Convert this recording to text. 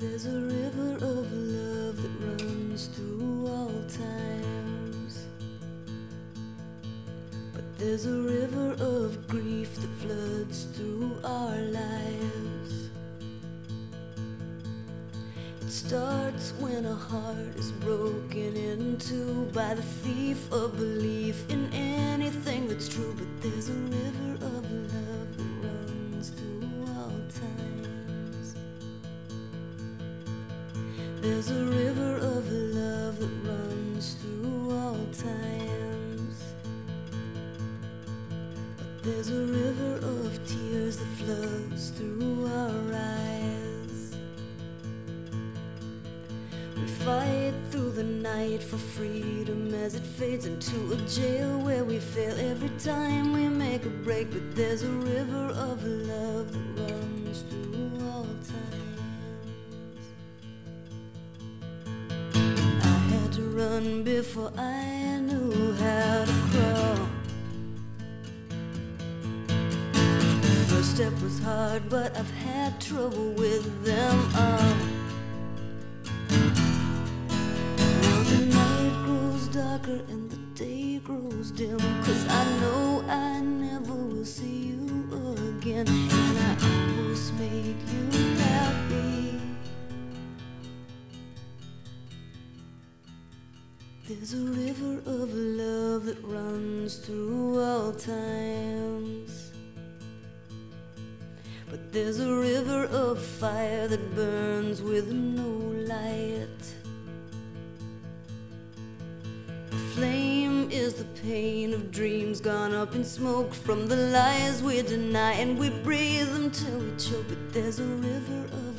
There's a river of love that runs through all times. But there's a river of grief that floods through our lives. It starts when a heart is broken into by the thief of belief in anything that's true. But there's a river of love that runs through There's a river of love that runs through all times. But there's a river of tears that flows through our eyes. We fight through the night for freedom as it fades into a jail where we fail every time we make a break. But there's a river of love that runs through all times. Run before I knew how to crawl. First step was hard, but I've had trouble with them all. Now the night grows darker and the day grows dim. Cause I know I never will see you again. There's a river of love that runs through all times. But there's a river of fire that burns with no light. The flame is the pain of dreams gone up in smoke from the lies we deny, and we breathe them till we choke. But there's a river of